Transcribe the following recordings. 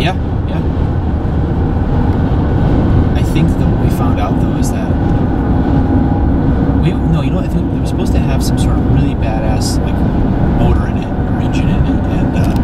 Yeah, yeah. I think that what we found out though is that we no, you know, what I think they were supposed to have some sort of really badass like motor in it or engine in it, and uh,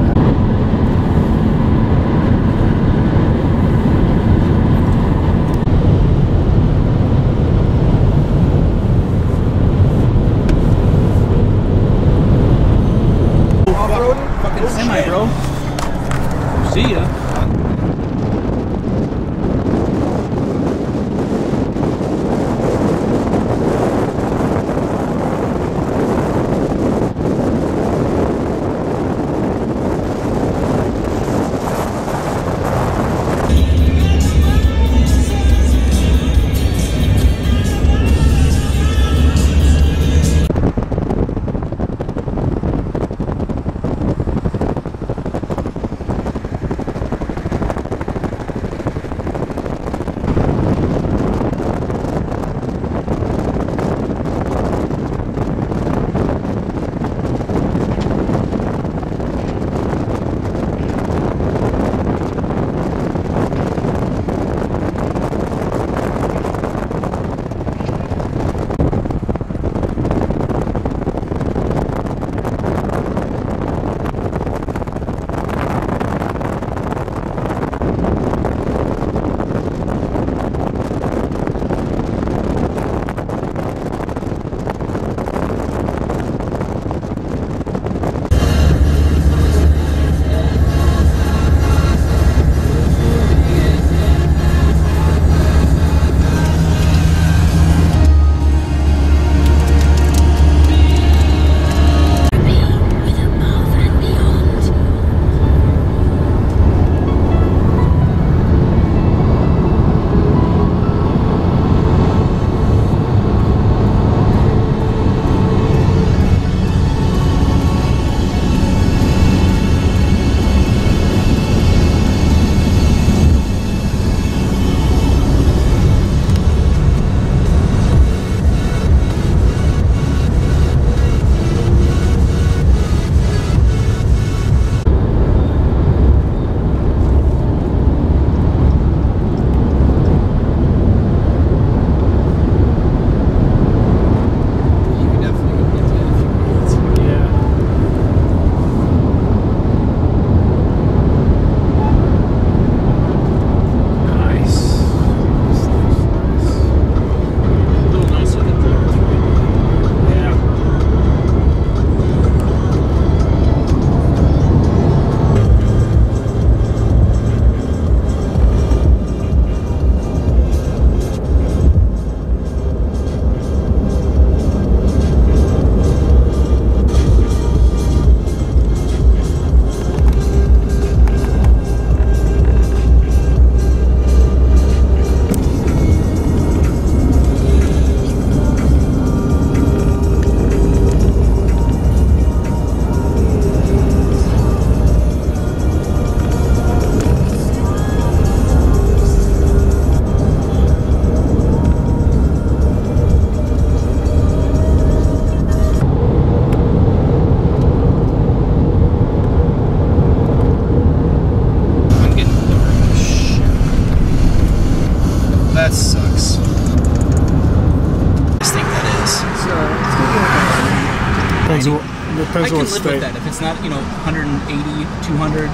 on, I can live state. with that if it's not, you know, 180, 200.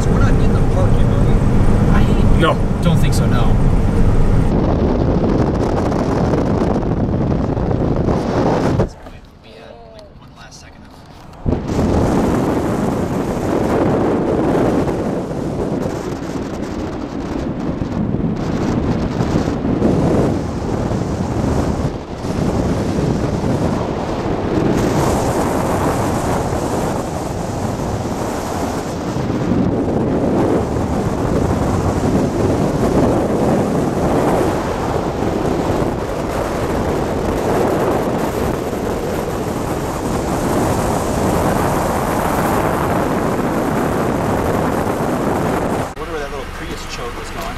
So we're not in the park yet, are we? I No. don't think so, no. We had like one last second of wonder where that little Prius chode was going.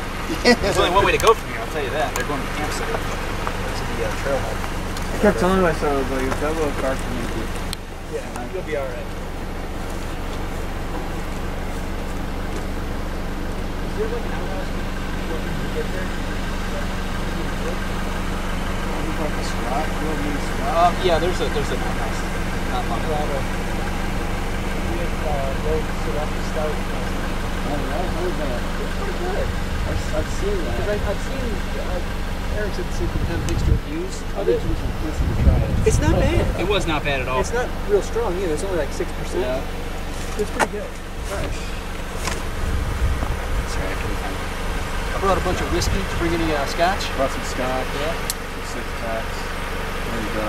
There's only one way to go from here, I'll tell you that. They're going to the campsite. To the uh, trailhead. kept telling myself, like, if that little car can make it. Yeah, you'll be all right. Is there like an outhouse before you get there? Um, yeah, there's a there's an outhouse. Not long. We have uh, road Siraki Stout. It's pretty good. I've seen Because I, I've seen uh, Eric said said you have mixed reviews. I think we should listen to try it. It's not bad. It was not bad at all. It's not real strong either. It's only like six percent. Yeah. It's pretty good. Sorry, I couldn't find it. I brought a bunch of whiskey to bring any uh, scotch. Brought some scotch, Yeah. some six packs, and uh.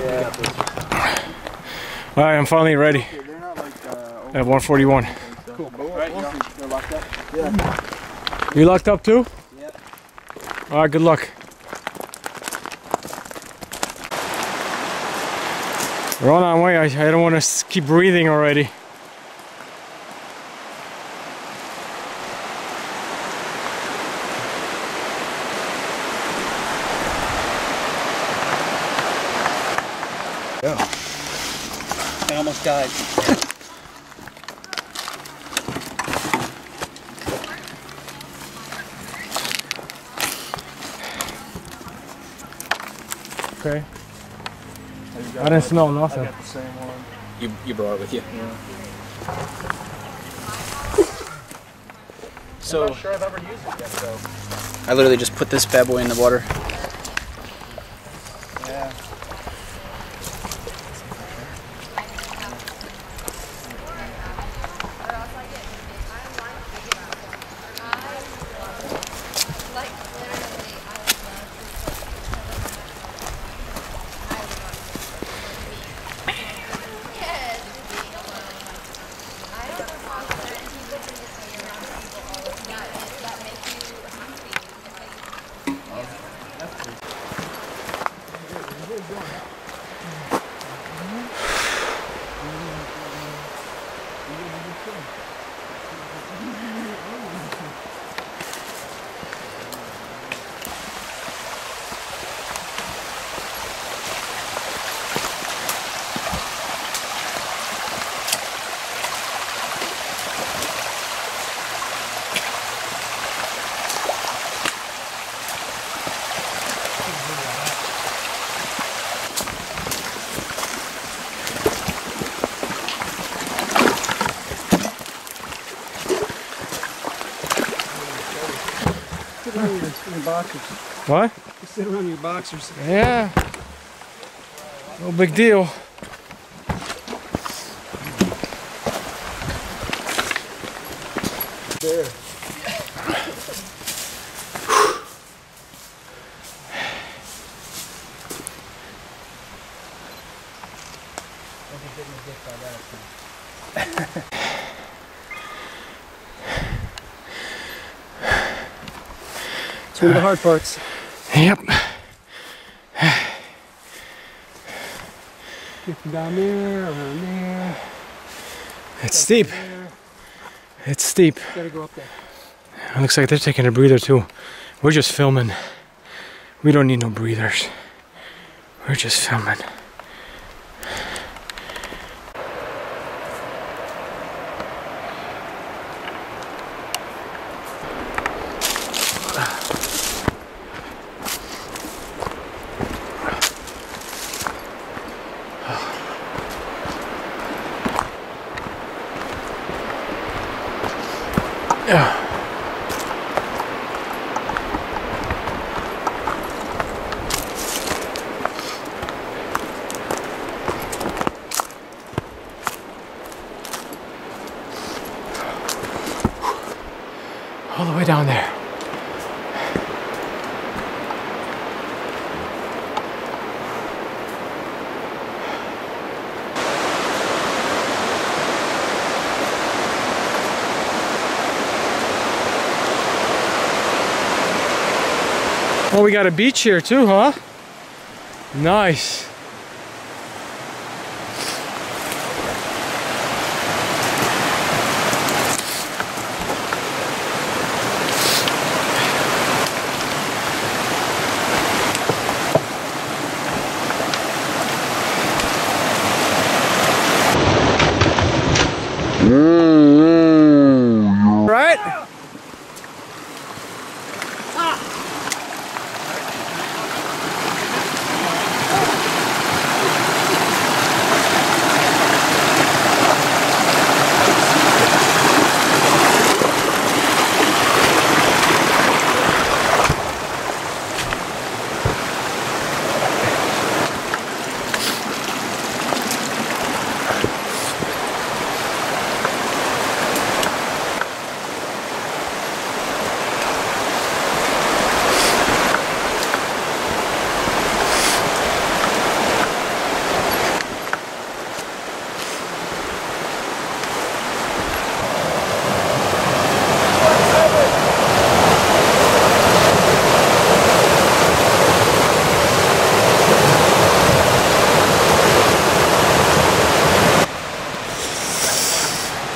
Yeah, All right, I'm finally ready they're not like uh. at 141. Cool. But right, they're locked up. Yeah. You locked up too? Yep. All right, good luck. We're on our way. I, I don't want to keep breathing already. Yeah. I almost died. Okay. I didn't smell I nothing. got the same one. You, you brought it with you. Yeah. So sure I've ever used it yet, though. I literally just put this bad boy in the water. Yeah. Sit around your, your boxers. What? Just sit around your boxers. Yeah. No big deal. There. It's one of the hard parts. Yep. Getting down there, around there. It's steep. There. It's steep. Gotta go up there. It looks like they're taking a breather too. We're just filming. We don't need no breathers. We're just filming. We got a beach here too, huh? Nice.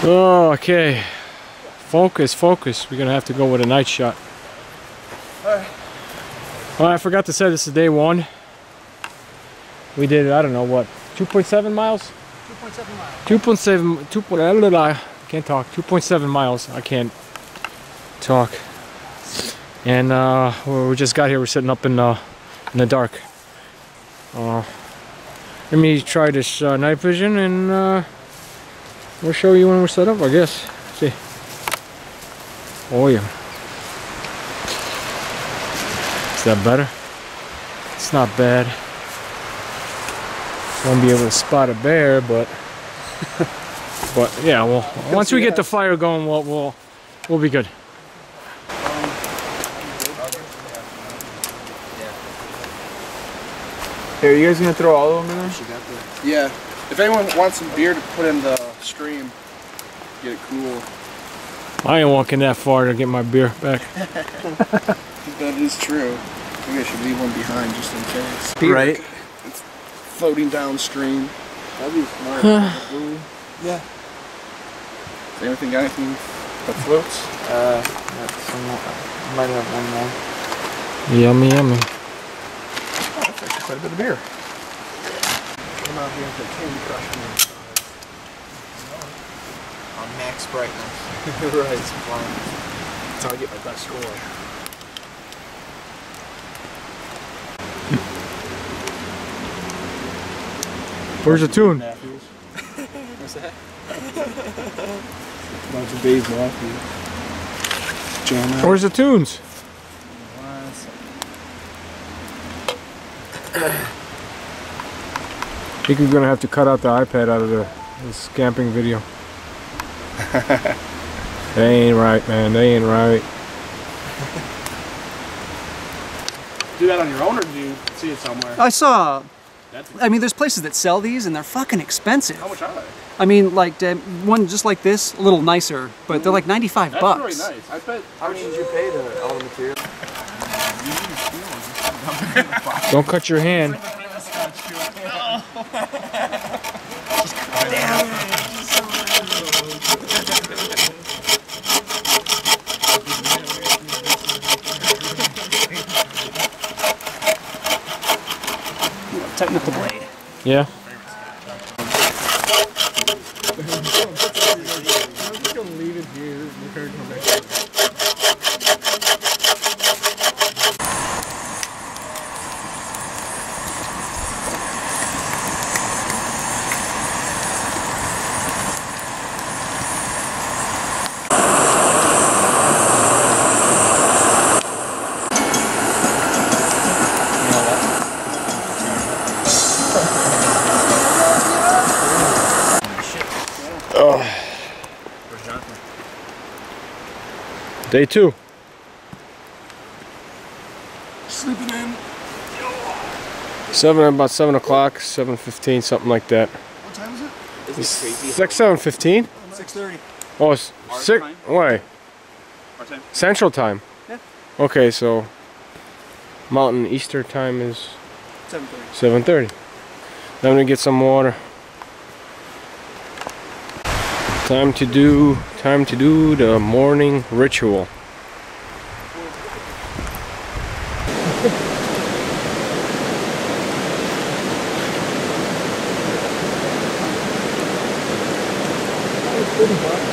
Oh, okay. Focus, focus. We're gonna have to go with a night shot. Alright. Oh, I forgot to say this is day one. We did, I don't know what, 2.7 miles? 2.7 miles. 2.7, 2. point- blah, blah, blah. Can't talk. 2.7 miles. I can't talk. And uh, we we just got here. We're sitting up in uh, in the dark. Uh, let me try this uh, night vision, and uh, we'll show you when we're set up. I guess. see. Oh yeah. Is that better? It's not bad. Won't be able to spot a bear, but but yeah, well, once we get the fire going, we'll we'll we'll be good. Here, you guys gonna throw all of them in there? Yeah. If anyone wants some beer to put in the stream, get it cool. I ain't walking that far to get my beer back. That is true. Maybe I should leave one behind just in case. Right. It's floating downstream. That'd be smart. yeah. Does anything got anything that floats? Uh, that's some more. Might have one more. Yummy, yummy. Oh, that's actually quite a bit of beer. Come out here and play Candy Crush on the On max brightness. right. That's how I get my best score. Where's the tune? What's that? Bunch of Dave's Matthews. Jam out. Where's the tunes? I think we're gonna have to cut out the iPad out of the, the scamping video. They ain't right, man. They ain't right. Do that on your own or do you see it somewhere? I saw. I mean, there's places that sell these, and they're fucking expensive. how much are they? I mean, like one just like this, a little nicer, but they're like 95 That's bucks. really nice. I bet. How much did you pay to all the material? Don't cut your hand. Tighten up the blade. Yeah. Day two. Sleeping in. Seven about seven o'clock, seven fifteen, something like that. What time is it? Is this crazy? It's like seven fifteen. 6:30. Oh, it's Our six. time? Why? Our time. Central time. Yeah. Okay, so Mountain Easter time is 7:30. seven thirty. I'm gonna get some water. Time to do. Time to do the morning ritual.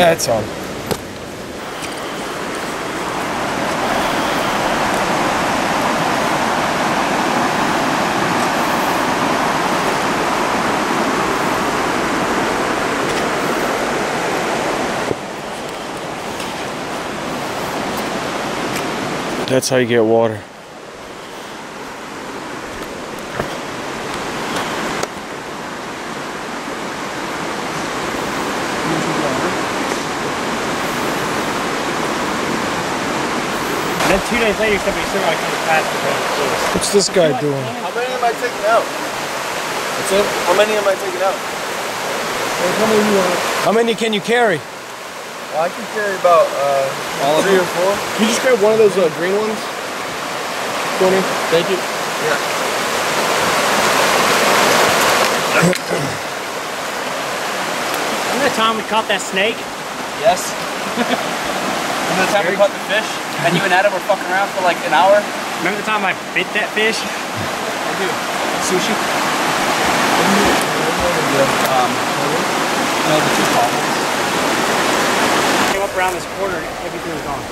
Yeah, it's on. That's how you get water. And then two days later, somebody said I comes past the road closed. What's this guy doing? How many am I taking out? What's up? How many am I taking out? How many can you carry? Well, I can carry about uh, All three or four. Can you just grab one of those uh, green ones? Tony? Thank you. Yeah. Remember the time we caught that snake? Yes. Remember the time we caught the fish and you and Adam were fucking around for like an hour? Remember the time I bit that fish? I do. Sushi? Um, no, the two tall ones. Came up around this corner and everything was gone.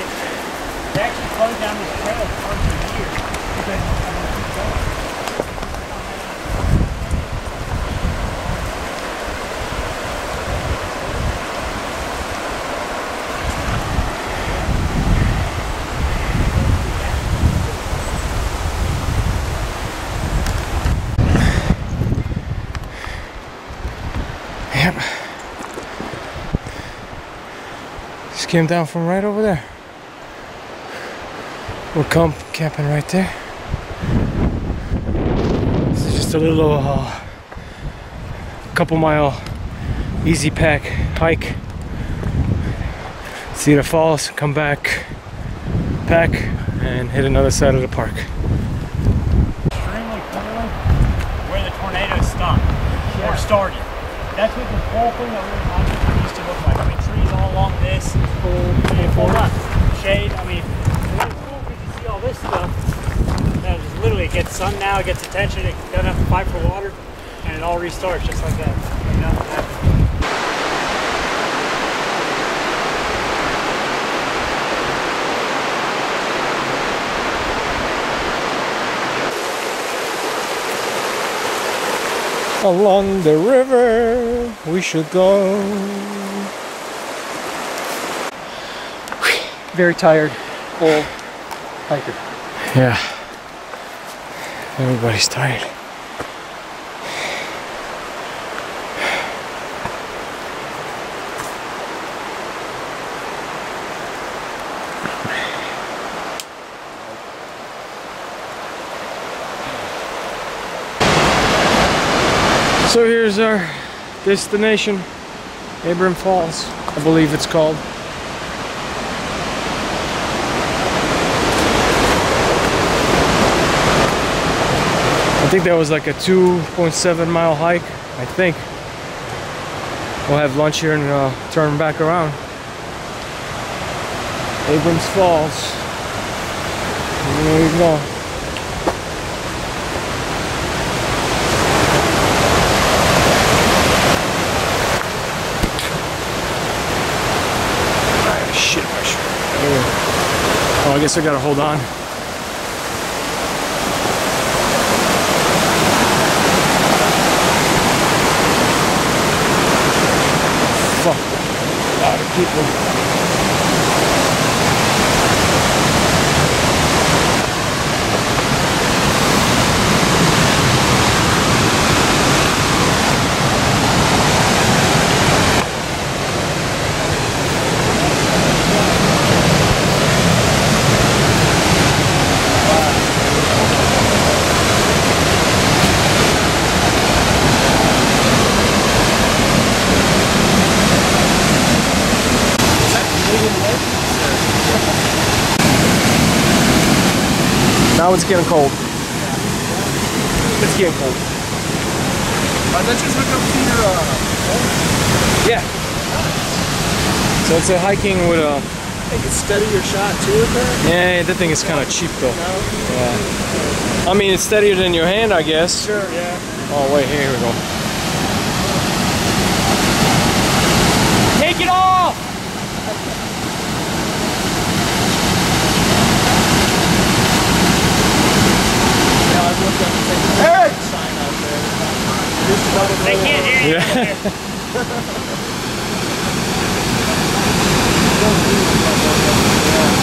It, it actually closed down this trail for years. Because I don't keep going. Yep. Just came down from right over there. We're camp camping right there. This is just a little uh, couple mile easy pack hike. See the falls, come back, pack, and hit another side of the park. extremely clearly where the tornado stopped or started. That's what the whole thing that we were talking about used to look like. I mean, trees all along this, full, full left, shade. I mean, it's cool because you see all this stuff. That is literally it gets sun now, it gets attention, it doesn't have to fight for water, and it all restarts just like that. Along the river we should go. Very tired, full hiker. Yeah. Everybody's tired. So here's our destination, Abram Falls, I believe it's called. I think that was like a 2.7 mile hike, I think. We'll have lunch here and uh, turn back around. Abrams Falls. There you go. Ah, shit, my shirt. Oh, I guess I gotta hold on. Fuck. A lot of people. Now it's getting cold. It's getting cold. Uh, that just hook up to your. Uh, Yeah. So it's a hiking with a. make it steady your shot too with that. Yeah, that thing is kind of cheap though. Yeah. I mean, it's steadier than your hand, I guess. Sure. Yeah. Oh wait, here we go. Take it off! Yeah, I've looked up the Eric! sign out there. Just another They can't hear you. Yeah.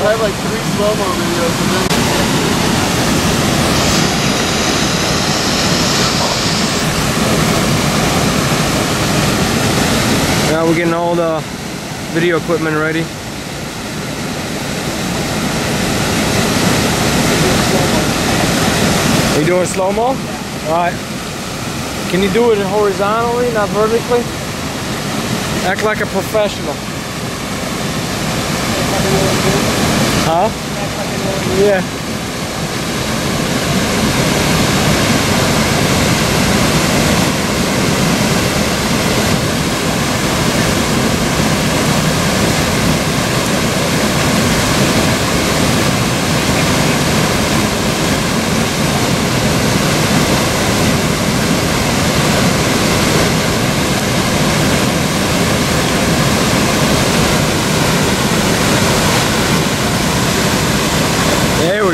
I have like three slow-mo videos and then Now we're getting all the video equipment ready. Are you doing slow-mo? Alright. Can you do it horizontally, not vertically? Act like a professional. Huh? Yeah.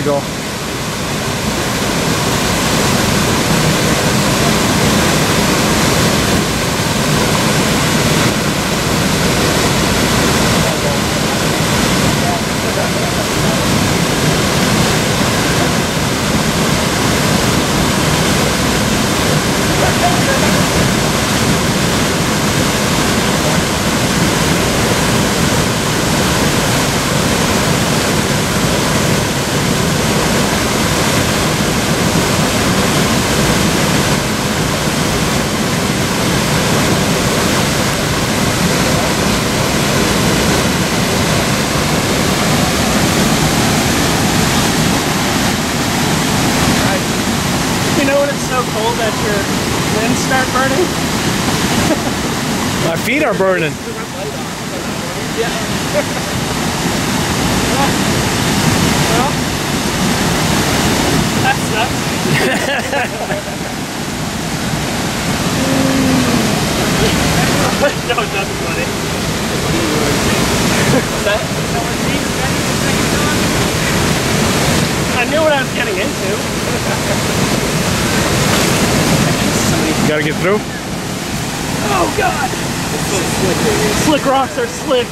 Go. You know when it's so cold that your limbs start burning? My feet are burning. Well, that sucks. no, it doesn't, buddy. What's that? I knew what I was getting into. Gotta get through. Oh god! Slick rocks are slick.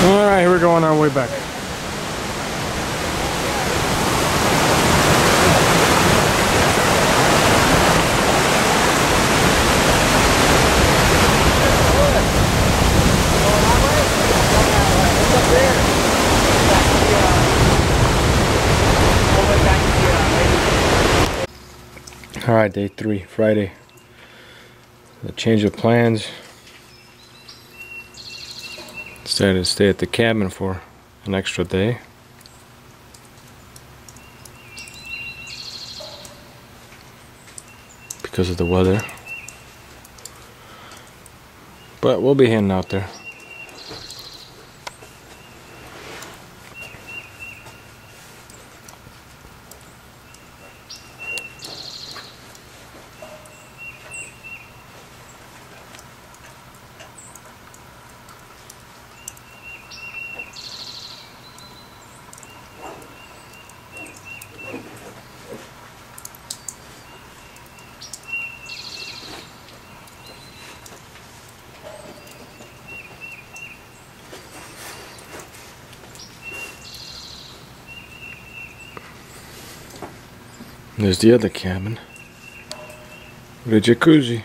All right, we're going our way back. All right, day three, Friday. The change of plans. Decided to stay at the cabin for an extra day. Because of the weather. But we'll be heading out there. There's the other cabin. With a jacuzzi.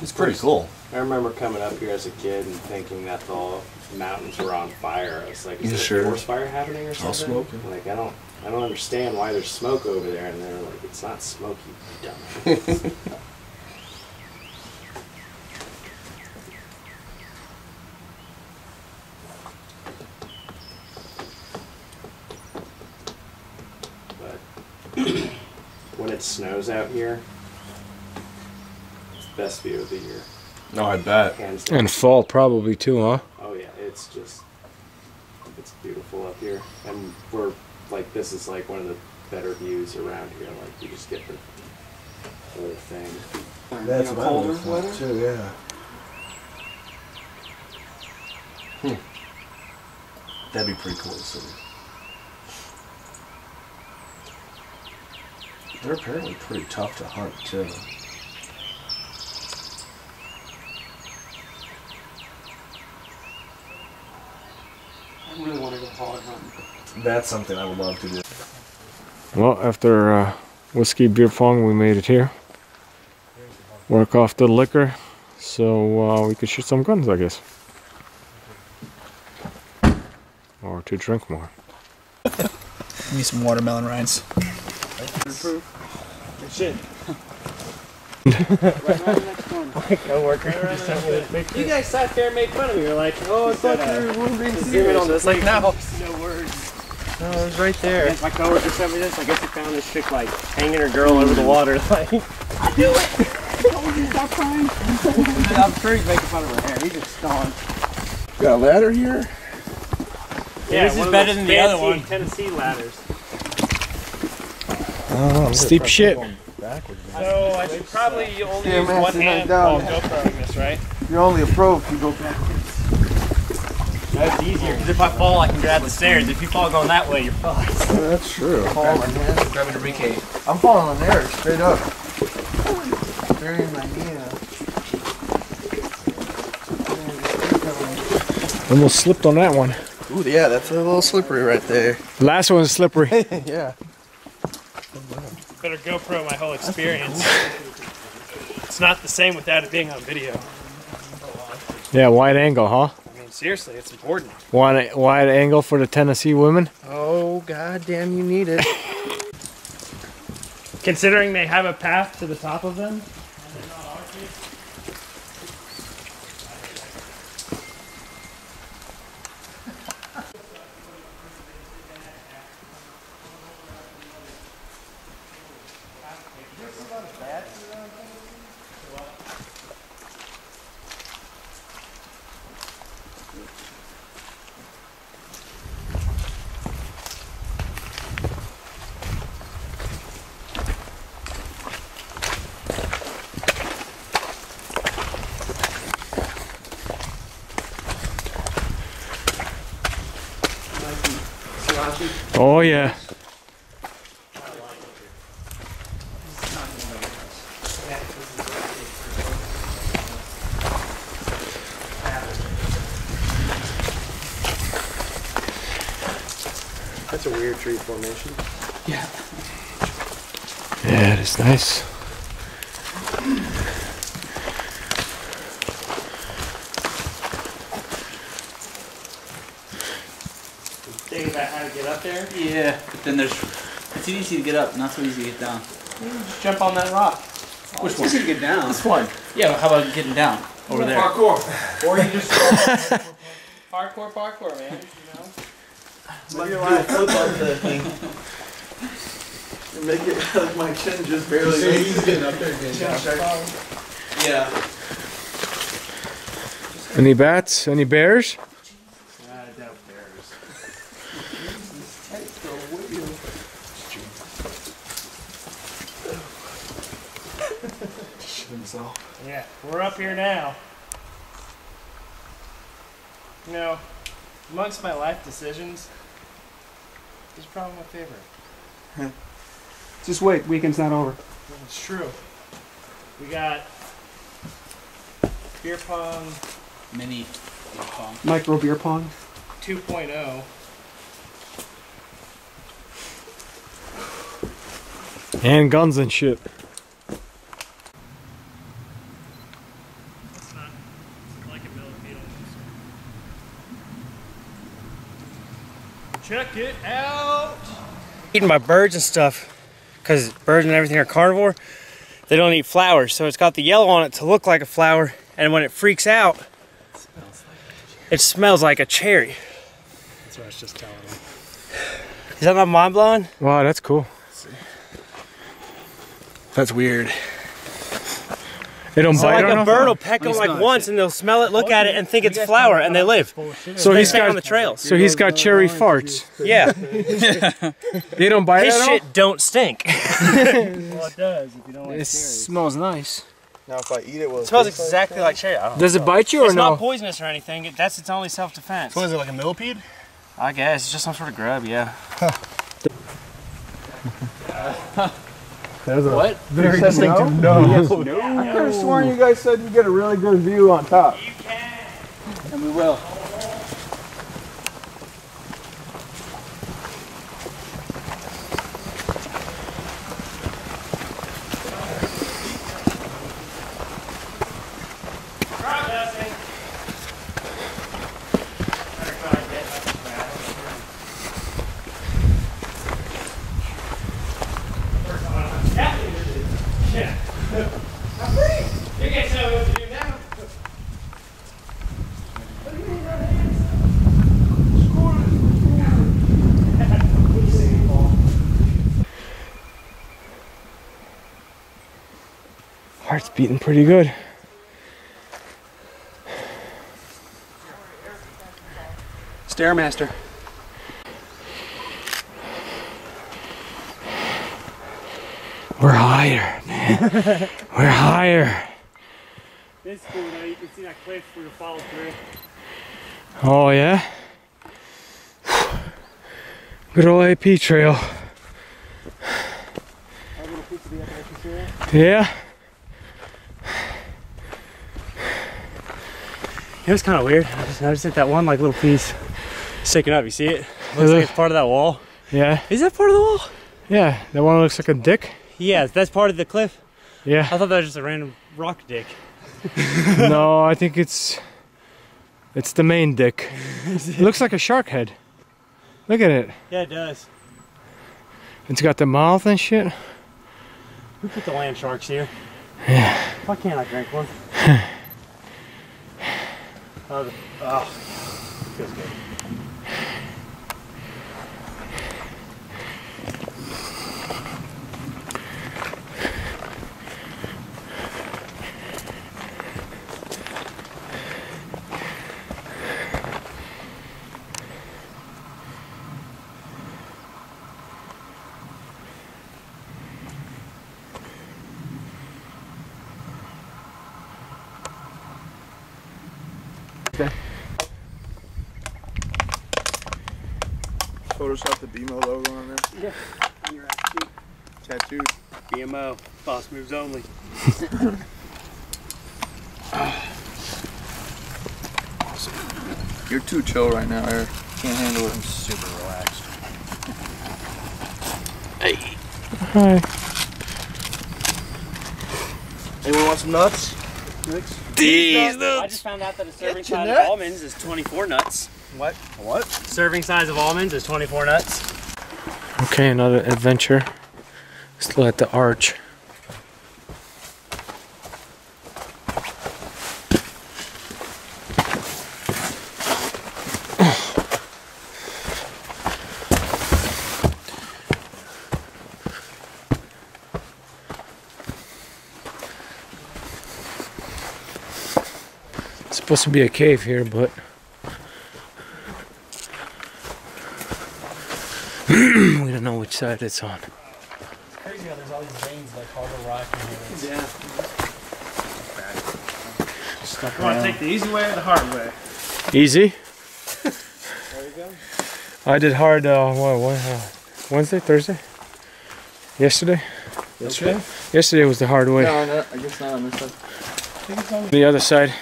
It's pretty cool. I remember coming up here as a kid and thinking that the mountains were on fire. I was like, is You there sure? a forest fire happening or all something? smoking. Like, I don't, I don't understand why there's smoke over there. And they're like, it's not smoke, you dumb. but when it snows out here, it's the best view of the year, No, I bet. hands down. And fall probably too, huh? Oh yeah, it's just it's beautiful up here, and we're like this is like one of the better views around here. Like you just get the whole thing. That's what I colder look weather? too, yeah. Hmm. That'd be pretty cool to see. They're apparently pretty tough to hunt too. I really want to go hog hunting. That's something I would love to do. Well, after uh, whiskey beer pong, we made it here. Work off the liquor, so uh, we could shoot some guns, I guess. Or to drink more. Give me some watermelon rinds. No work, right? You guys sat there and made fun of me. You're like, oh, it's thought you were moving. Zoom in on this. Like now. No words. No, it was right there. My coworker sent me this. I guess he found this chick like hanging her girl over the water. Like, I do it. I'm sure he's making fun of her hair. He's just stalling. Got a ladder here? yeah, this is better than the other one. Tennessee ladders. Oh, Steep shit. So I should probably only Yeah, use man, one hand down, while man. GoProing this, right? You're only a pro if you go back. That's easier because if I fall, I can grab the stairs. If you fall going that way, you're fucked. That's true. Falling, man. Grab a briquet. I'm falling on there, straight up. Burying my knee out. Almost slipped on that one. Ooh, yeah, that's a little slippery right there. Last one's slippery. yeah. Better GoPro my whole experience. it's not the same without it being on video. yeah, wide angle, huh? I mean, seriously, it's important. Wide, wide angle for the Tennessee women. Oh, goddamn, you need it. Considering they have a path to the top of them. Oh yeah. That's a weird tree formation. Yeah, Yeah, it is nice. Think about how to get up there. Yeah, but then there's. It's easy to get up, not so easy to get down. Just jump on that rock. Which one? easy to get down. This one. Yeah, but how about getting down over there? Parkour. Or you just parkour, parkour, man. You know. Make it like my chin just barely. he's getting up there Yeah. Any bats? Any bears? We're up here now. You know, Amongst my life decisions, this is probably my favorite. Just wait, weekend's not over. It's true. We got beer pong Mini beer pong. Micro beer pong. 2.0. And guns and shit. It's not it's like a millipede Check it out. Eating my birds and stuff, because birds and everything are carnivore. They don't eat flowers, so it's got the yellow on it to look like a flower, and when it freaks out, it smells like a cherry. That's what I was just telling him. Is that not mind blowing? Wow, that's cool. That's weird. They don't So bite like or a nothing? bird will peck Let them like smell it. once, and they'll smell it, look at it, and think it's flower, and they live. So he's got on the got trails. so he's got cherry farts. Yeah, They don't bite his at all? shit don't stink. well, It does. If you don't like it smells nice. Now if I eat it, will It smells exactly like cherry. I don't Does it bite you or It's no? not poisonous or anything. It, that's its only self-defense. What is it, like a millipede? I guess it's just some sort of grub. Yeah. What? Very distinctive no. I could have sworn you guys said you get a really good view on top. You can. And we will. Heart's beating pretty good. Stairmaster. We're higher, man. We're higher. This cool though. You can see that cliff where you follow through. Oh yeah. Good old AP trail. Yeah. It was kind of weird. I just noticed that that one like little piece sticking up. You see it? Looks like it's part of that wall. Yeah. Is that part of the wall? Yeah. That one looks like a dick. Yeah, that's part of the cliff. Yeah. I thought that was just a random rock dick. no, I think it's it's the main dick. It looks like a shark head. Look at it. Yeah, it does. It's got the mouth and shit. Who put the land sharks here? Yeah. Why can't I drink one? oh, the, oh, feels good. Photoshop the BMO logo on there. Yeah. Tattooed. BMO, boss moves only. You're too chill right now, Eric. Can't handle it. I'm super relaxed. Hey. Hi. Anyone want some nuts? I just found out that a serving size nuts. of almonds is 24 nuts. What? What? Serving size of almonds is 24 nuts. Okay, another adventure. Still at the arch. Supposed to be a cave here, but we don't know which side it's on. It's Crazy how there's all these veins like Harbor Rock and here. Yeah. Stuck You want to take the easy way or the hard way? Easy. there you go. I did hard. Uh, what, what, uh, Wednesday, Thursday, yesterday. Yesterday? Yesterday was the hard way. No, no, I guess not on this side. The other side.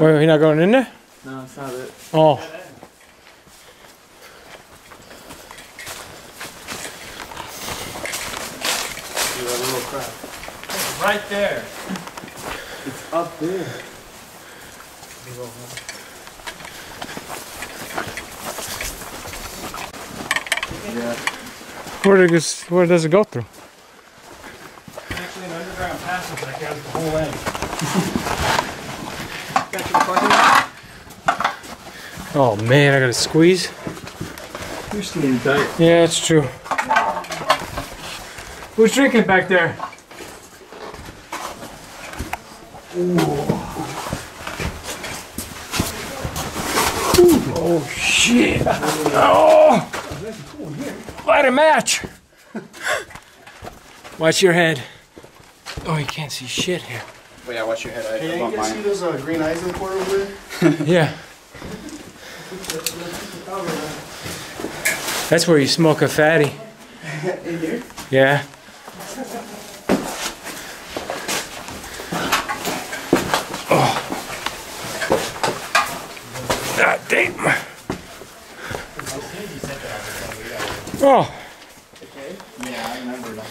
Wait, you're not going in there? No, it's not it. Oh. It's Right there. It's up there. Yeah. Where, does it, go- where does it go through? Actually, an underground passage that goes the whole end. Oh man, I gotta squeeze. You're skinny tight. Yeah, it's true. Who's drinking back there? Ooh. Oh shit! Oh! Light a match! Watch your head. Oh, you can't see shit here. But yeah, watch your head. I, Hey, I you guys see those uh, green eyes in the corner over there? Yeah. That's where you smoke a fatty. In here? Yeah. Oh. God damn. Oh. Okay. Yeah, I remember.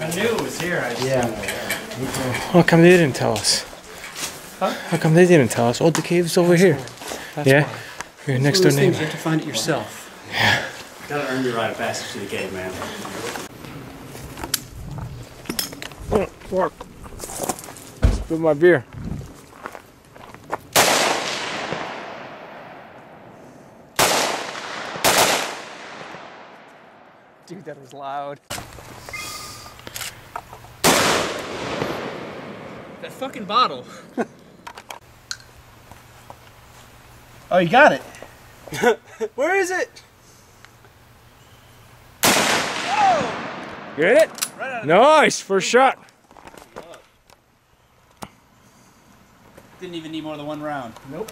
I knew it was here. I just How come they didn't tell us? How come they didn't tell us? Oh, the cave's over here. yeah. Your next door neighbor. You have to find it yourself. Yeah. Gotta earn your right of passage to the cave, man. Oh, fuck. Spilled my beer. Dude, that was loud. That fucking bottle. Oh, you got it. Where is it? Get it? Nice, first shot. Didn't even need more than one round. Nope.